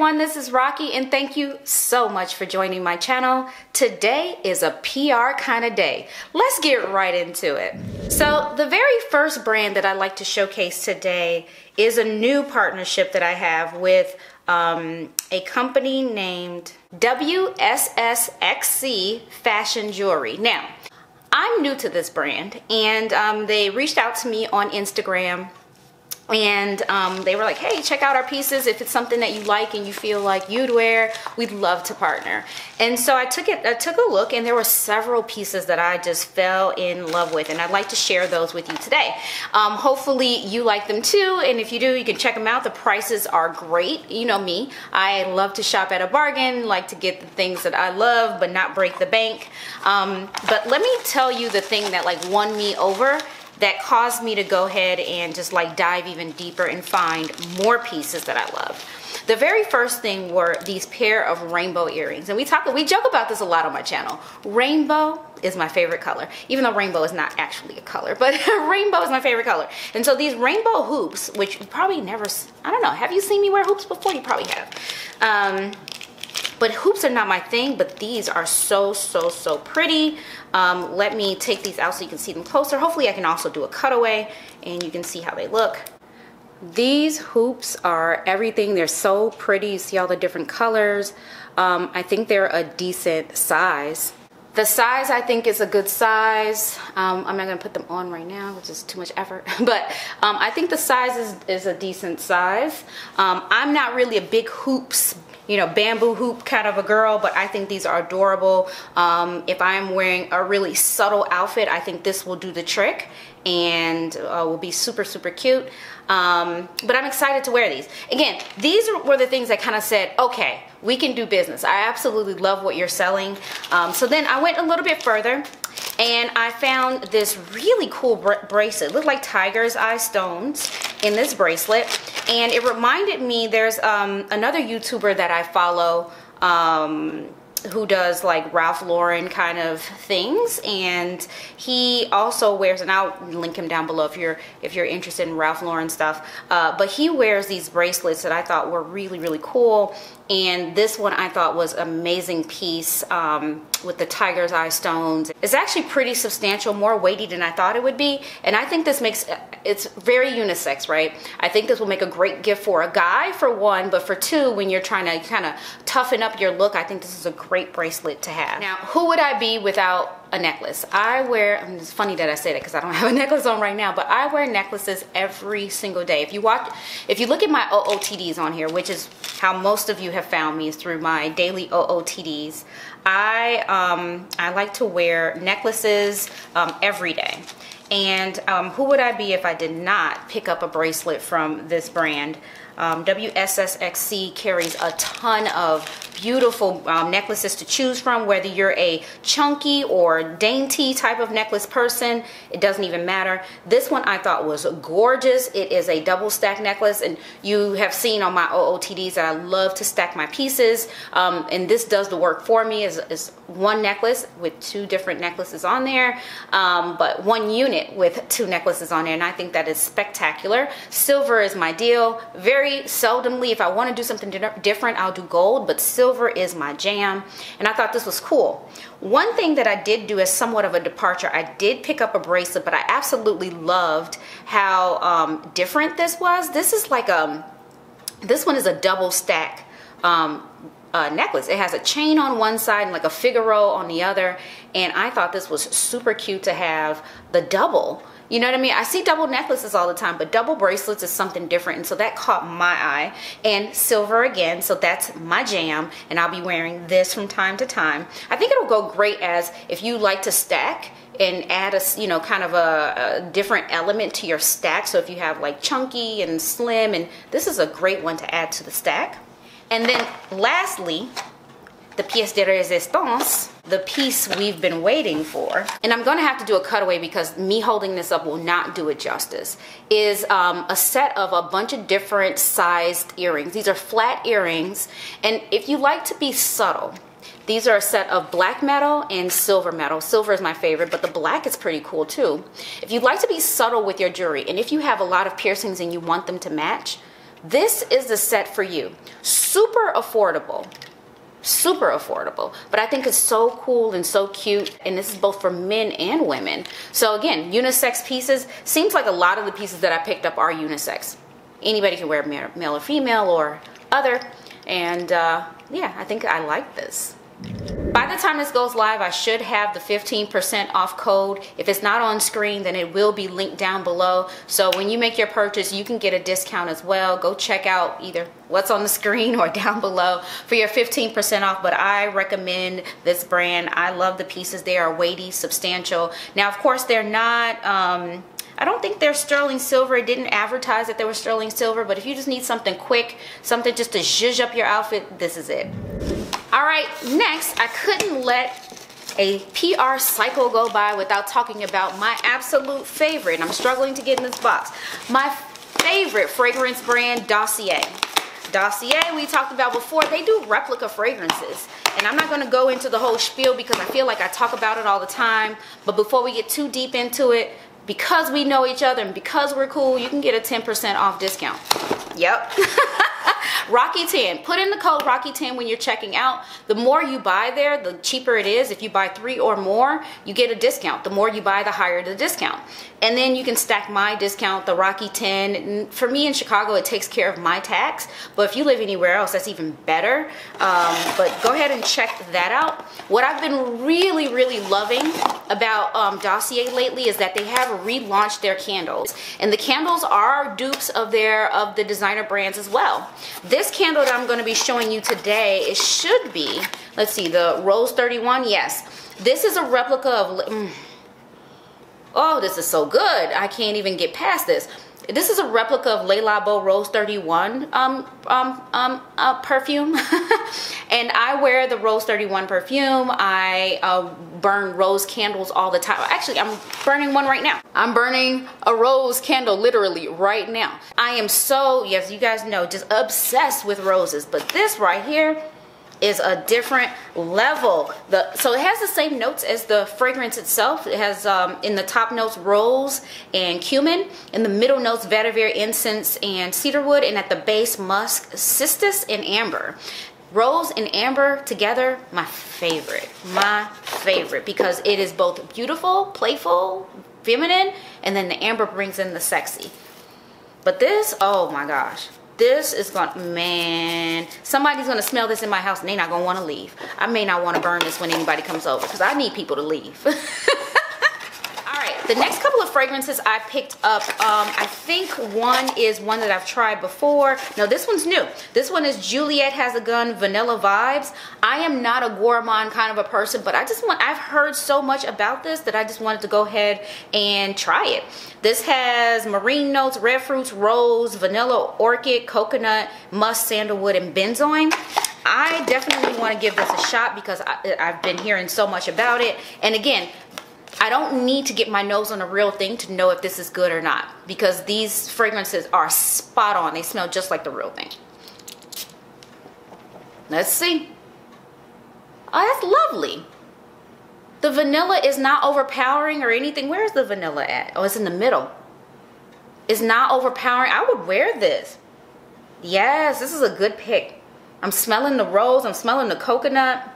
everyone, this is Rocky and thank you so much for joining my channel. Today is a PR kind of day. Let's get right into it. So the very first brand that I'd like to showcase today is a new partnership that I have with um, a company named WSSXC Fashion Jewelry. Now, I'm new to this brand and um, they reached out to me on Instagram and um, they were like, hey, check out our pieces. If it's something that you like and you feel like you'd wear, we'd love to partner. And so I took it, I took a look and there were several pieces that I just fell in love with and I'd like to share those with you today. Um, hopefully you like them too. And if you do, you can check them out. The prices are great. You know me, I love to shop at a bargain, like to get the things that I love, but not break the bank. Um, but let me tell you the thing that like won me over that caused me to go ahead and just like dive even deeper and find more pieces that I love. The very first thing were these pair of rainbow earrings. And we talk, we joke about this a lot on my channel. Rainbow is my favorite color, even though rainbow is not actually a color, but rainbow is my favorite color. And so these rainbow hoops, which you probably never, I don't know, have you seen me wear hoops before? You probably have. Um, but hoops are not my thing, but these are so, so, so pretty. Um, let me take these out so you can see them closer. Hopefully I can also do a cutaway and you can see how they look. These hoops are everything. They're so pretty. You see all the different colors. Um, I think they're a decent size. The size I think is a good size. Um, I'm not gonna put them on right now, which is too much effort. but um, I think the size is, is a decent size. Um, I'm not really a big hoops you know, bamboo hoop kind of a girl, but I think these are adorable. Um, if I'm wearing a really subtle outfit, I think this will do the trick and uh, will be super, super cute. Um, but I'm excited to wear these. Again, these were the things that kind of said, okay, we can do business. I absolutely love what you're selling. Um, so then I went a little bit further and I found this really cool bracelet. It looked like tiger's eye stones in this bracelet. And it reminded me, there's um, another YouTuber that I follow um, who does like Ralph Lauren kind of things and he also wears and I'll link him down below if you're if you're interested in Ralph Lauren stuff uh, but he wears these bracelets that I thought were really really cool and this one I thought was amazing piece um, with the tiger's eye stones. It's actually pretty substantial, more weighty than I thought it would be. And I think this makes, it's very unisex, right? I think this will make a great gift for a guy for one, but for two, when you're trying to kind of toughen up your look, I think this is a great bracelet to have. Now, who would I be without a necklace. I wear, it's funny that I say that because I don't have a necklace on right now, but I wear necklaces every single day. If you watch, if you look at my OOTDs on here, which is how most of you have found me is through my daily OOTDs, I, um, I like to wear necklaces um, every day. And um, who would I be if I did not pick up a bracelet from this brand? Um, WSSXC carries a ton of beautiful um, necklaces to choose from, whether you're a chunky or dainty type of necklace person, it doesn't even matter. This one I thought was gorgeous. It is a double stack necklace and you have seen on my OOTDs that I love to stack my pieces um, and this does the work for me is, is one necklace with two different necklaces on there, um, but one unit with two necklaces on there and I think that is spectacular. Silver is my deal. Very seldomly, if I want to do something different, I'll do gold, but silver silver is my jam and I thought this was cool. One thing that I did do as somewhat of a departure, I did pick up a bracelet, but I absolutely loved how um, different this was. This is like a, um, this one is a double stack um, uh, necklace. It has a chain on one side and like a Figaro on the other. And I thought this was super cute to have the double you know what I mean? I see double necklaces all the time, but double bracelets is something different. And so that caught my eye. And silver again, so that's my jam. And I'll be wearing this from time to time. I think it'll go great as if you like to stack and add a, you know, kind of a, a different element to your stack. So if you have like chunky and slim, and this is a great one to add to the stack. And then lastly, the pièce de résistance, the piece we've been waiting for, and I'm gonna have to do a cutaway because me holding this up will not do it justice, is um, a set of a bunch of different sized earrings. These are flat earrings, and if you like to be subtle, these are a set of black metal and silver metal. Silver is my favorite, but the black is pretty cool too. If you'd like to be subtle with your jewelry, and if you have a lot of piercings and you want them to match, this is the set for you. Super affordable super affordable but i think it's so cool and so cute and this is both for men and women. So again unisex pieces seems like a lot of the pieces that i picked up are unisex. Anybody can wear male or female or other and uh, yeah i think i like this time this goes live, I should have the 15% off code. If it's not on screen, then it will be linked down below. So when you make your purchase, you can get a discount as well. Go check out either what's on the screen or down below for your 15% off. But I recommend this brand. I love the pieces. They are weighty, substantial. Now, of course, they're not... Um, I don't think they're sterling silver. It didn't advertise that they were sterling silver, but if you just need something quick, something just to zhuzh up your outfit, this is it. All right, next, I couldn't let a PR cycle go by without talking about my absolute favorite. I'm struggling to get in this box. My favorite fragrance brand, Dossier. Dossier, we talked about before, they do replica fragrances. And I'm not going to go into the whole spiel because I feel like I talk about it all the time. But before we get too deep into it, because we know each other and because we're cool, you can get a 10% off discount. Yep. Rocky 10. Put in the code Rocky 10 when you're checking out. The more you buy there, the cheaper it is. If you buy three or more, you get a discount. The more you buy, the higher the discount. And then you can stack my discount, the Rocky 10. For me in Chicago, it takes care of my tax. But if you live anywhere else, that's even better. Um, but go ahead and check that out. What I've been really, really loving about um, Dossier lately is that they have relaunched their candles. And the candles are dupes of their of the designer brands as well. This candle that I'm going to be showing you today, it should be, let's see, the Rose 31. Yes. This is a replica of... Mm, oh, this is so good. I can't even get past this. This is a replica of Le Labo Rose 31 um, um, um, uh, perfume. and I wear the Rose 31 perfume. I uh, burn rose candles all the time. Actually, I'm burning one right now. I'm burning a rose candle literally right now. I am so, yes, you guys know, just obsessed with roses. But this right here, is a different level. The So it has the same notes as the fragrance itself. It has um, in the top notes rose and cumin, in the middle notes vetiver, incense, and cedarwood, and at the base musk, cistus, and amber. Rose and amber together, my favorite, my favorite, because it is both beautiful, playful, feminine, and then the amber brings in the sexy. But this, oh my gosh, this is gonna, man somebody's gonna smell this in my house and they're not gonna want to leave. I may not want to burn this when anybody comes over because i need people to leave the next couple of fragrances I picked up, um, I think one is one that I've tried before. No, this one's new. This one is Juliet Has a Gun Vanilla Vibes. I am not a gourmand kind of a person, but I just want, I've heard so much about this that I just wanted to go ahead and try it. This has marine notes, red fruits, rose, vanilla, orchid, coconut, musk, sandalwood, and benzoin. I definitely want to give this a shot because I, have been hearing so much about it. And again, I don't need to get my nose on a real thing to know if this is good or not because these fragrances are spot on. They smell just like the real thing. Let's see. Oh, that's lovely. The vanilla is not overpowering or anything. Where's the vanilla at? Oh, it's in the middle. It's not overpowering. I would wear this. Yes, this is a good pick. I'm smelling the rose. I'm smelling the coconut.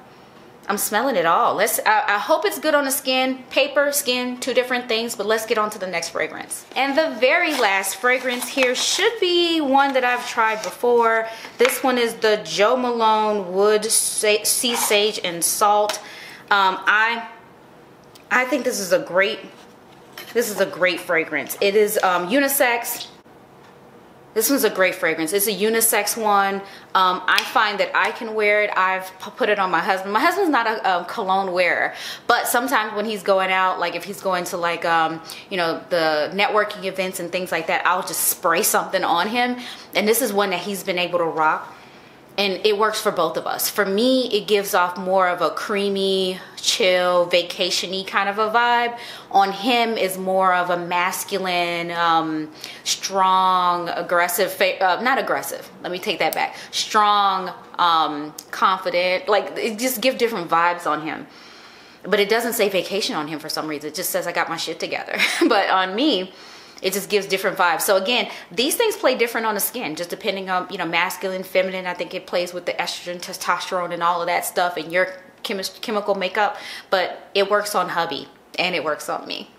I'm smelling it all. Let's. I, I, hope it's good on the skin. Paper, skin, two different things, but let's get on to the next fragrance. And the very last fragrance here should be one that I've tried before. This one is the Jo Malone Wood Sea Sage and Salt. Um, I, I think this is a great, this is a great fragrance. It is um, unisex. This one's a great fragrance. It's a unisex one. Um, I find that I can wear it. I've put it on my husband. My husband's not a, a cologne wearer, but sometimes when he's going out, like if he's going to like, um, you know, the networking events and things like that, I'll just spray something on him. And this is one that he's been able to rock and it works for both of us. For me, it gives off more of a creamy, chill, vacationy kind of a vibe. On him is more of a masculine, um, strong, aggressive, uh, not aggressive, let me take that back. Strong, um, confident, like it just give different vibes on him. But it doesn't say vacation on him for some reason. It just says I got my shit together. but on me, it just gives different vibes. So again, these things play different on the skin, just depending on, you know, masculine, feminine. I think it plays with the estrogen, testosterone, and all of that stuff and your chemical makeup, but it works on hubby and it works on me.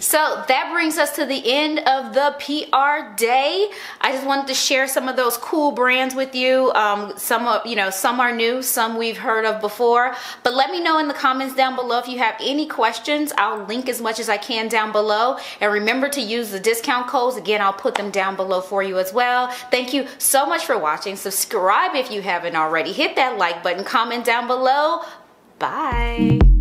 So that brings us to the end of the PR day. I just wanted to share some of those cool brands with you. Um, some you know, some are new, some we've heard of before. But let me know in the comments down below if you have any questions. I'll link as much as I can down below. And remember to use the discount codes. Again, I'll put them down below for you as well. Thank you so much for watching. Subscribe if you haven't already. Hit that like button, comment down below. Bye.